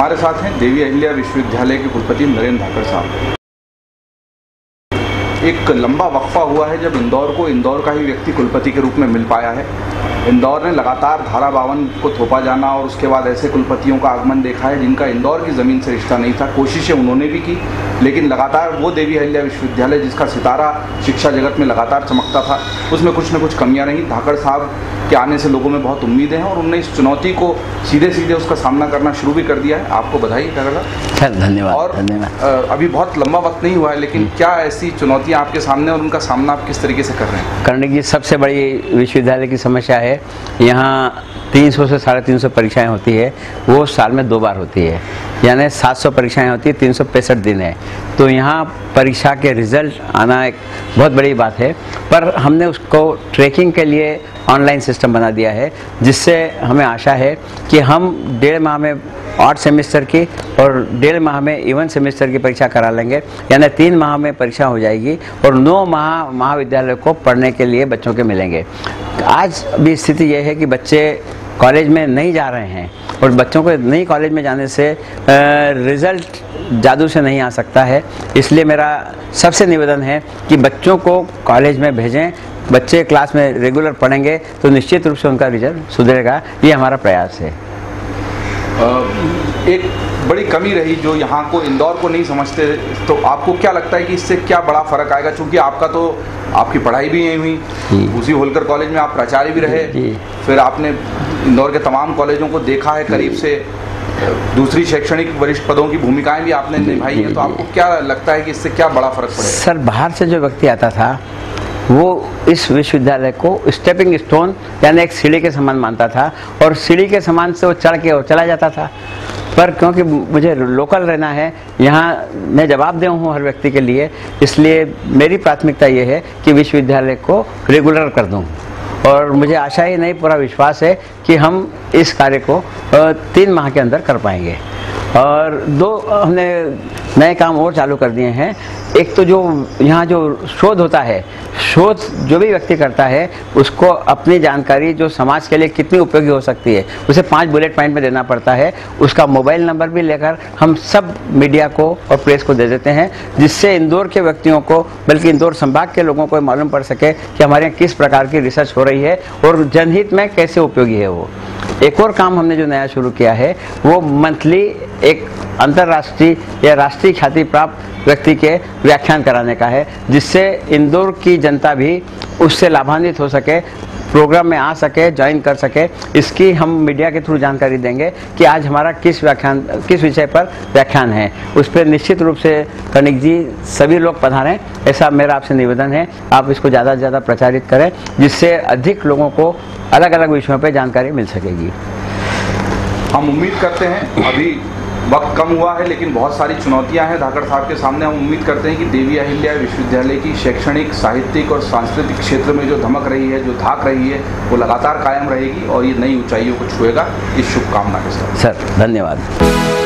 हमारे साथ हैं देवी अहिल्या विश्वविद्यालय के कुलपति नरेंद्र भाकर साहब। एक लंबा वक्फा हुआ है जब इंदौर को, इंदौर का ही व्यक्ति कुलपति के रूप में मिल पाया है। इंदौर ने लगातार धारा बावन को थोपा जाना और उसके बाद ऐसे कुलपतियों का आगमन देखा है जिनका इंदौर की ज़मीन से रिश्ता नहीं था। कोशिशें उन्होंने भी की लेकिन लगातार वो देवी अहिल्या विश्वविद्यालय जिसका सितारा शिक्षा जगत में लगातार चमकता था उसमें कुछ न कुछ कमियाँ रहीं। धाकड़ साहब के आने से लोगों में बहुत उम्मीदें हैं और उनने इस चुनौती को सीधे सीधे उसका सामना करना शुरू भी कर दिया है। आपको बधाई साहब सर धन्यवाद और धन्यवाद। अभी बहुत लंबा वक्त नहीं हुआ है लेकिन क्या ऐसी चुनौतियाँ आपके सामने और उनका सामना आप किस तरीके से कर रहे हैं? करने की सबसे बड़ी विश्वविद्यालय की समस्या है यहाँ 300 से साढ़े तीन परीक्षाएँ होती है, वो साल में दो बार होती है। यानी 700 परीक्षाएँ होती है, तीन सौ पैंसठ दिन है। तो यहाँ परीक्षा के रिज़ल्ट आना एक बहुत बड़ी बात है। पर हमने उसको ट्रैकिंग के लिए ऑनलाइन सिस्टम बना दिया है, जिससे हमें आशा है कि हम डेढ़ माह में आठ सेमेस्टर की और डेढ़ माह में इवन सेमेस्टर की परीक्षा करा लेंगे, यानी तीन माह में परीक्षा हो जाएगी और नौ माह महाविद्यालय को पढ़ने के लिए बच्चों के मिलेंगे। आज भी स्थिति यह है कि बच्चे कॉलेज में नहीं जा रहे हैं। और बच्चों को नई कॉलेज में जाने से रिज़ल्ट जादू से नहीं आ सकता है। इसलिए मेरा सबसे निवेदन है कि बच्चों को कॉलेज में भेजें बच्चे क्लास में रेगुलर पढ़ेंगे तो निश्चित रूप से उनका रिज़ल्ट सुधरेगा। ये हमारा प्रयास है। एक बड़ी कमी रही जो यहाँ को इंदौर को नहीं समझते तो आपको क्या लगता है कि इससे क्या बड़ा फ़र्क आएगा? क्योंकि आपका तो आपकी पढ़ाई भी यहीं हुई। उसी होलकर कॉलेज में आप प्राचार्य भी रहे। फिर आपने इंदौर के तमाम कॉलेजों को देखा है करीब से। दूसरी शैक्षणिक वरिष्ठ पदों की भूमिकाएँ भी आपने निभाई हैं तो आपको क्या लगता है कि इससे क्या बड़ा फ़र्क पड़ेगा? सर, बाहर से जो व्यक्ति आता था, वो इस विश्वविद्यालय को स्टेपिंग स्टोन यानी एक सीढ़ी के समान मानता था और सीढ़ी के समान से वो चढ़ के और चला जाता था। पर क्योंकि मुझे लोकल रहना है, यहाँ मैं जवाबदेह हूँ हर व्यक्ति के लिए, इसलिए मेरी प्राथमिकता ये है कि विश्वविद्यालय को रेगुलर कर दूँ। और मुझे आशा ही नहीं, पूरा विश्वास है कि हम इस कार्य को तीन माह के अंदर कर पाएँगे। और दो हमने नए काम और चालू कर दिए हैं। एक तो जो यहाँ जो शोध होता है, शोध जो भी व्यक्ति करता है, उसको अपनी जानकारी जो समाज के लिए कितनी उपयोगी हो सकती है, उसे पाँच बुलेट पॉइंट में देना पड़ता है। उसका मोबाइल नंबर भी लेकर हम सब मीडिया को और प्रेस को दे देते हैं, जिससे इंदौर के व्यक्तियों को, बल्कि इंदौर संभाग के लोगों को मालूम पड़ सके कि हमारे यहाँ किस प्रकार की रिसर्च हो रही है और जनहित में कैसे उपयोगी है वो। एक और काम हमने जो नया शुरू किया है, वो मंथली एक अंतर्राष्ट्रीय या राष्ट्रीय ख्याति प्राप्त व्यक्ति के व्याख्यान कराने का है, जिससे इंदौर की जनता भी उससे लाभान्वित हो सके प्रोग्राम में आ सके ज्वाइन कर सके। इसकी हम मीडिया के थ्रू जानकारी देंगे कि आज हमारा किस व्याख्यान, किस विषय पर व्याख्यान है। उस पर निश्चित रूप से कनिक जी सभी लोग पधारें, ऐसा मेरा आपसे निवेदन है। आप इसको ज़्यादा से ज़्यादा प्रचारित करें, जिससे अधिक लोगों को अलग अलग विषयों पर जानकारी मिल सकेगी। हम उम्मीद करते हैं, अभी वक्त कम हुआ है, लेकिन बहुत सारी चुनौतियाँ हैं धाकड़ साहब के सामने। हम उम्मीद करते हैं कि देवी अहिल्या विश्वविद्यालय की शैक्षणिक, साहित्यिक और सांस्कृतिक क्षेत्र में जो धमक रही है, जो धाक रही है, वो लगातार कायम रहेगी और ये नई ऊंचाइयों को छुएगा। इस शुभकामना के साथ। सर, धन्यवाद।